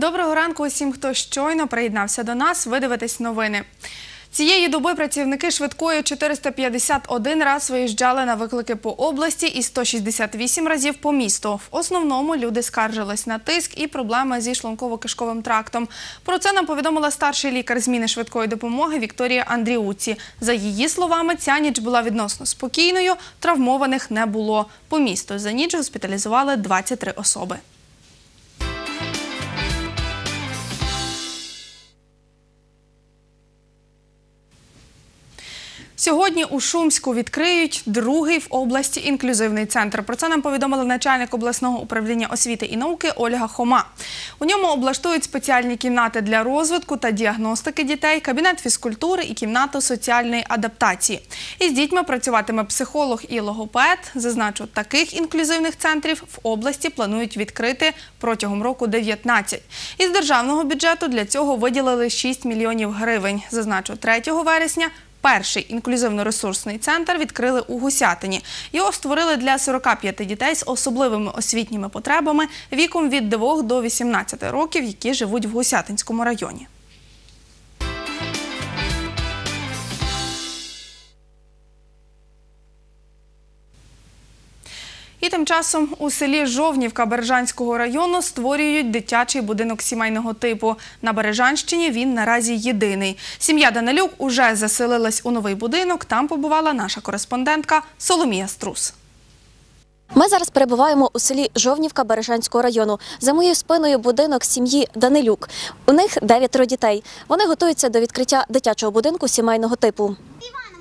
Доброго ранку усім, хто щойно приєднався до нас. Ви дивитесь новини. Цієї доби працівники швидкої 451 раз виїжджали на виклики по області і 168 разів по місту. В основному люди скаржились на тиск і проблеми зі шлунково-кишковим трактом. Про це нам повідомила старший лікар зміни швидкої допомоги Вікторія Андріуці. За її словами, ця ніч була відносно спокійною, травмованих не було. По місту за ніч госпіталізували 23 особи. Сьогодні у Шумську відкриють другий в області інклюзивний центр. Про це нам повідомила начальник обласного управління освіти і науки Ольга Хома. У ньому облаштують спеціальні кімнати для розвитку та діагностики дітей, кабінет фізкультури і кімнату соціальної адаптації. Із дітьми працюватиме психолог і логопед. Зазначу, таких інклюзивних центрів в області планують відкрити протягом року 19. Із державного бюджету для цього виділили 6 мільйонів гривень. Зазначу, 3 вересня Перший інклюзивно-ресурсний центр відкрили у Гусятині. Його створили для 45 дітей з особливими освітніми потребами віком від 2 до 18 років, які живуть в Гусятинському районі. І тим часом у селі Жовнівка Бережанського району створюють дитячий будинок сімейного типу. На Бережанщині він наразі єдиний. Сім'я Данилюк уже заселилась у новий будинок. Там побувала наша кореспондентка Соломія Струс. Ми зараз перебуваємо у селі Жовнівка Бережанського району. За моєю спиною будинок сім'ї Данилюк. У них дев'ятеро дітей. Вони готуються до відкриття дитячого будинку сімейного типу.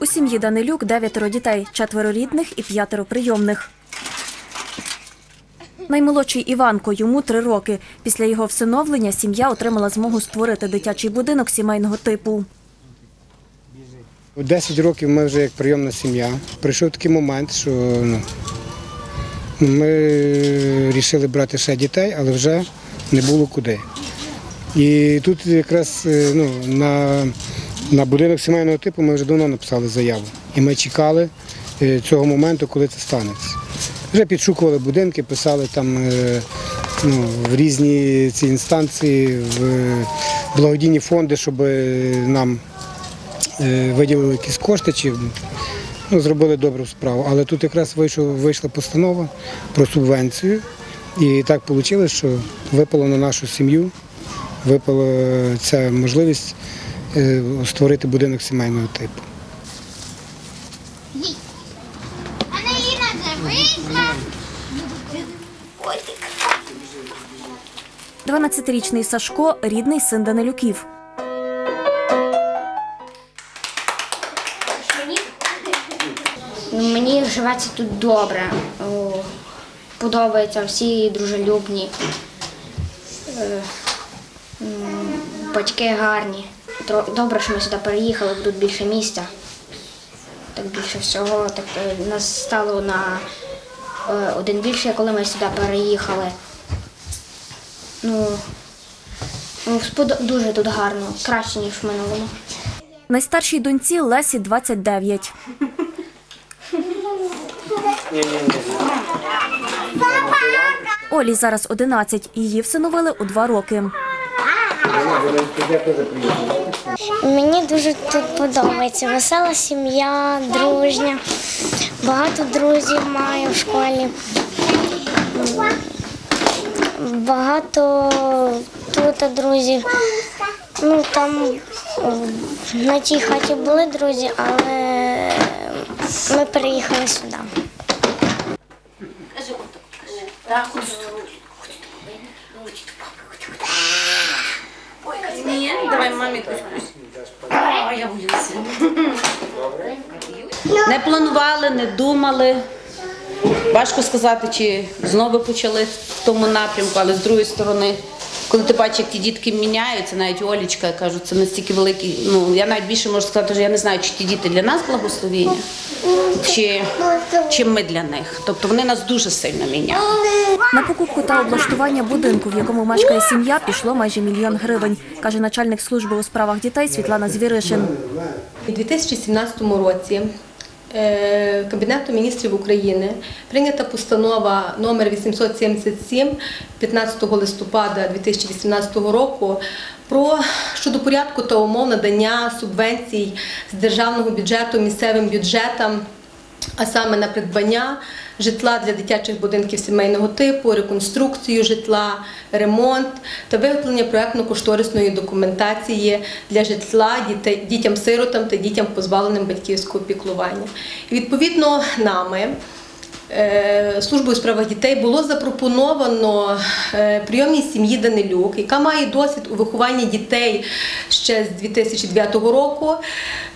У сім'ї Данилюк дев'ятеро дітей, четверо рідних і п'ятеро прийомних. Наймолодший Іванко, йому три роки. Після його всиновлення сім'я отримала змогу створити дитячий будинок сімейного типу. 10 років ми вже як прийомна сім'я. Прийшов такий момент, що ну, ми вирішили брати ще дітей, але вже не було куди. І тут якраз е, ну, на, на будинок сімейного типу ми вже давно написали заяву. І ми чекали е, цього моменту, коли це станеться. Вже підшукували будинки, писали там е, ну, в різні ці інстанції, в е, благодійні фонди, щоб е, нам виділили якісь кошти чи ну, зробили добру справу. Але тут якраз вийшов, вийшла постанова про субвенцію. І так вийшло, що випало на нашу сім'ю, випала ця можливість створити будинок сімейного типу. 12-річний Сашко рідний син Данилюків. Мені живеться тут добре. Подобається, всі дружелюбні. Е, Батьки гарні. Добре, що ми сюди переїхали, тут більше місця. Так більше всього. Так е, нас стало на один більше, коли ми сюди переїхали. Ну, ну дуже тут гарно, краще, ніж в минулому. Найстаршій доньці Лесі 29. Олі зараз 11. Її всиновили у два роки. Мені дуже тут подобається. Весела сім'я, дружня. Багато друзів маю в школі. Багато тут друзів. Ну там на тій хаті були друзі, але ми переїхали сюди. Ні, давай мамі кусь. А, я боюся. Не планували, не думали. Важко сказати, чи знову почали в тому напрямку, але з другої сторони, коли ти бачиш, як ті дітки міняються, навіть Олічка, я кажу, це настільки великий. Ну я навіть більше можу сказати, що я не знаю, чи ті діти для нас благословіння, чи, чи ми для них. Тобто вони нас дуже сильно міняють. На покупку та облаштування будинку, в якому мешкає сім'я, пішло майже мільйон гривень, каже начальник служби у справах дітей Світлана Звіришин. У 2017 році Кабінету міністрів України. Прийнята постанова номер 877 15 листопада 2018 року про щодо порядку та умов надання субвенцій з державного бюджету місцевим бюджетам а саме на придбання житла для дитячих будинків сімейного типу, реконструкцію житла, ремонт та виготовлення проектно-кошторисної документації для житла дітям-сиротам та дітям позбавленим батьківського піклування. І відповідно нами. Е, Службою справах дітей було запропоновано е, прийомній сім'ї Данилюк, яка має досвід у вихованні дітей ще з 2009 року,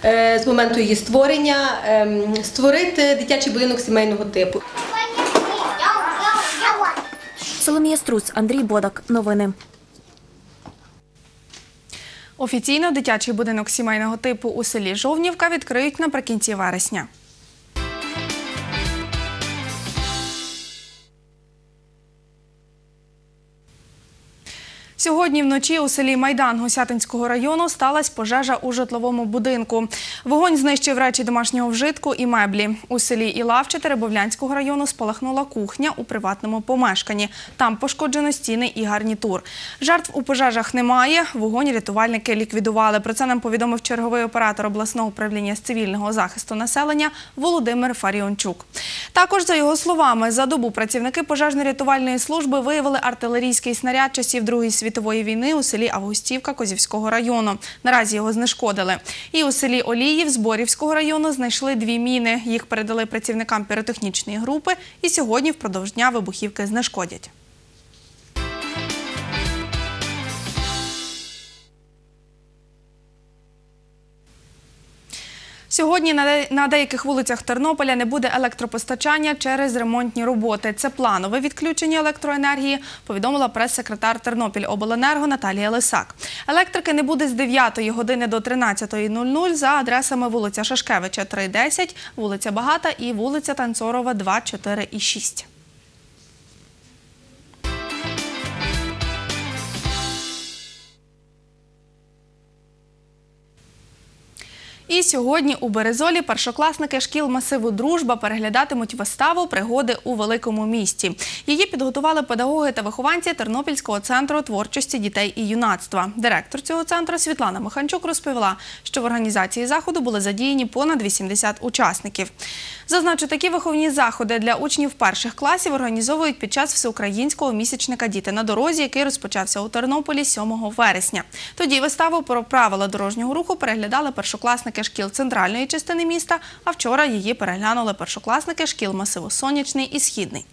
е, з моменту її створення, ем, створити дитячий будинок сімейного типу. Соломія Струц, Андрій Бодак. Новини. Офіційно дитячий будинок сімейного типу у селі Жовнівка відкриють наприкінці вересня. Сьогодні вночі у селі Майдан Гусятинського району сталася пожежа у житловому будинку. Вогонь знищив речі домашнього вжитку і меблі. У селі Ілавче Теребовлянського району спалахнула кухня у приватному помешканні. Там пошкоджено стіни і гарнітур. Жертв у пожежах немає. Вогонь рятувальники ліквідували. Про це нам повідомив черговий оператор обласного управління з цивільного захисту населення Володимир Фаріончук. Також, за його словами, за добу працівники пожежно-рятувальної служби виявили артилерійський снаряд часів Другої світової війни у селі Августівка Козівського району. Наразі його знешкодили. І у селі Оліїв Зборівського району знайшли дві міни. Їх передали працівникам піротехнічної групи і сьогодні впродовж дня вибухівки знешкодять. Сьогодні на деяких вулицях Тернополя не буде електропостачання через ремонтні роботи. Це планове відключення електроенергії, повідомила прес-секретар Тернопіль Обленерго Наталія Лисак. Електрики не буде з 9 години до 13.00 за адресами вулиця Шашкевича 310, вулиця Багата і вулиця Танцорова 2, 4 і 6. І сьогодні у Березолі першокласники шкіл масиву Дружба переглядатимуть виставу Пригоди у великому місті. Її підготували педагоги та вихованці Тернопільського центру творчості дітей і юнацтва. Директор цього центру Світлана Миханчук розповіла, що в організації заходу були задіяні понад 80 учасників. Зазначу, такі виховні заходи для учнів перших класів організовують під час всеукраїнського місячника Діти на дорозі, який розпочався у Тернополі 7 вересня. Тоді виставу про правила дорожнього руху переглядали першокласники шкіл центральної частини міста. А вчора її переглянули першокласники шкіл масиву Сонячний і Східний.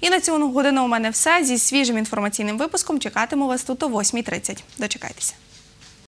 І на цю годину у мене все. Зі свіжим інформаційним випуском чекатиму вас тут о 8.30. Дочекайтеся.